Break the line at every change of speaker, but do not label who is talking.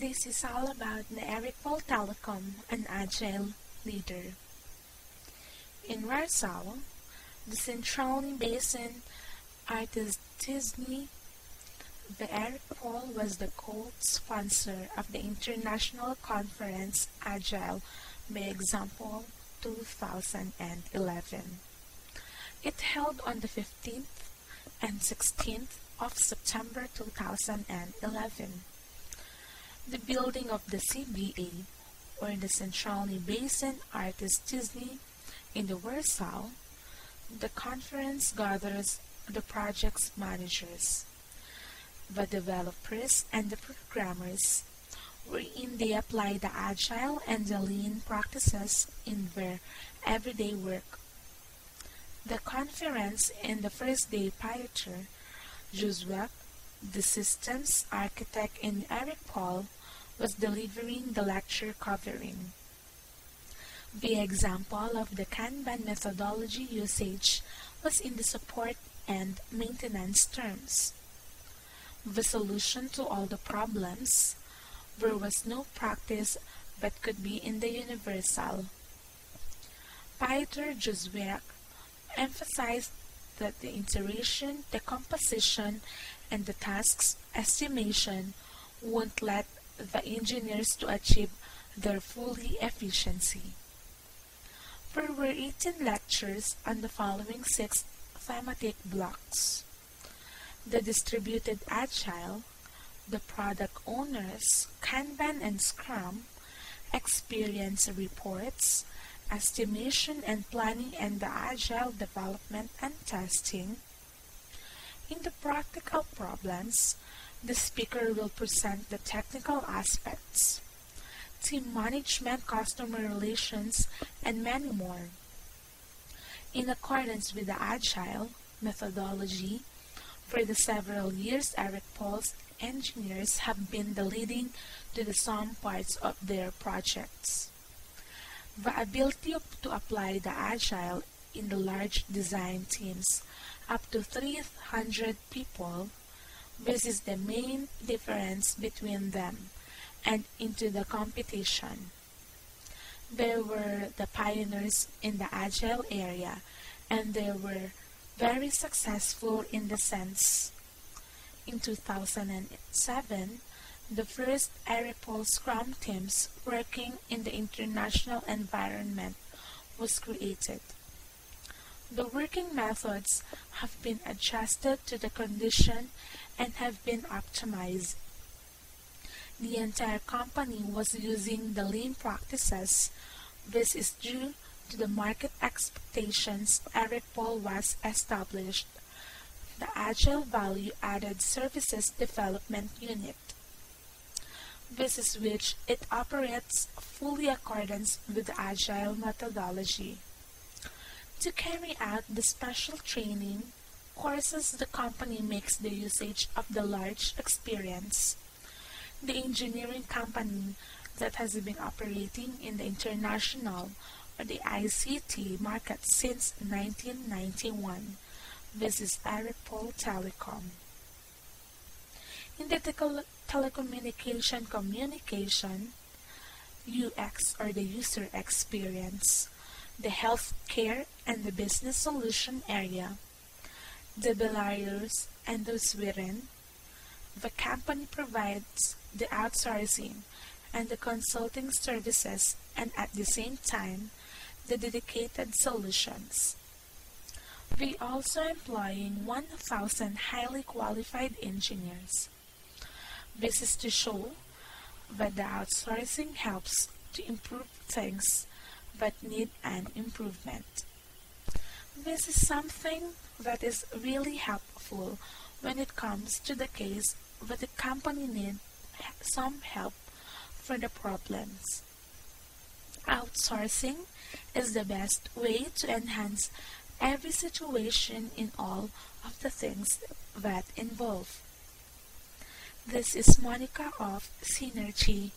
This is all about the Ericpol Telecom, an agile leader. In Warsaw, the Centralny Basen Artystyczny, the Eric Paul was the co-sponsor of the international conference Agile by Example 2011. It held on the 15th and 16th of September 2011. The building of the CBA, or in the Centralny Basen Artystyczny in the Warsaw, the conference gathers the project's managers, the developers, and the programmers, wherein they apply the agile and the lean practices in their everyday work. The conference in the first day Piotr Józwik, the systems architect in Ericpol, was delivering the lecture covering the example of the Kanban methodology usage was in the support and maintenance terms. The solution to all the problems, there was no practice but could be in the universal. Piotr Józwik emphasized that the iteration, the composition, and the task's estimation won't let the engineers to achieve their fully efficiency. There were 18 lectures on the following six thematic blocks. The distributed agile, the product owners, Kanban and Scrum, experience reports, estimation and planning and the agile development and testing. In the practical problems, the speaker will present the technical aspects, team management, customer relations, and many more. In accordance with the Agile methodology, for the several years Eric Paul's engineers have been the leading to the some parts of their projects. The ability to apply the Agile in the large design teams up to 300 people this is the main difference between them and into the competition. They were the pioneers in the agile area and they were very successful in the sense. In 2007, the first Paul Scrum teams working in the international environment was created. The working methods have been adjusted to the condition and have been optimized. The entire company was using the lean practices. This is due to the market expectations Eric Paul was established, the Agile Value Added Services Development Unit. This is which it operates fully accordance with the Agile methodology. To carry out the special training courses the company makes the usage of the large experience. The engineering company that has been operating in the international or the ICT market since 1991. This is Ericpol Telecom. In the tele telecommunication communication, UX or the user experience, the healthcare and the business solution area, the Belarus and the Sweden, the company provides the outsourcing and the consulting services and at the same time the dedicated solutions. We also employing 1,000 highly qualified engineers. This is to show that the outsourcing helps to improve things but need an improvement. This is something that is really helpful when it comes to the case where the company needs some help for the problems. Outsourcing is the best way to enhance every situation in all of the things that involve. This is Monica of Synergy